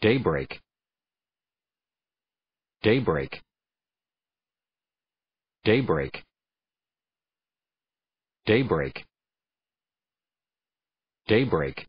daybreak. Daybreak. Daybreak. Daybreak. Daybreak.